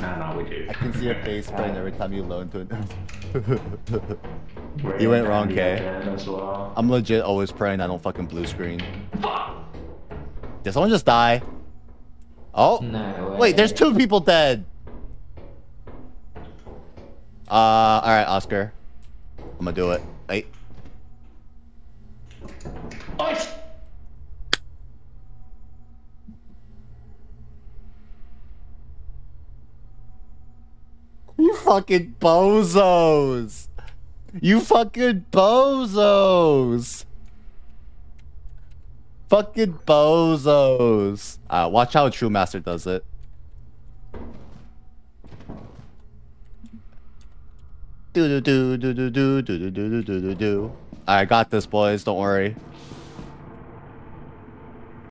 No, no, we do. I can see your face turn every time you loan to it. You went wrong, be Kay. dead As well. I'm legit always praying I don't fucking blue screen. Fuck! Did someone just die? Oh, No wait, there's two people dead. Uh, all right, Oscar. I'm gonna do it. Wait. Oh, fucking bozos. You fucking bozos. Fucking bozos. Uh, watch how true master does it. Do do do do do do do do do do do. I got this, boys. Don't worry.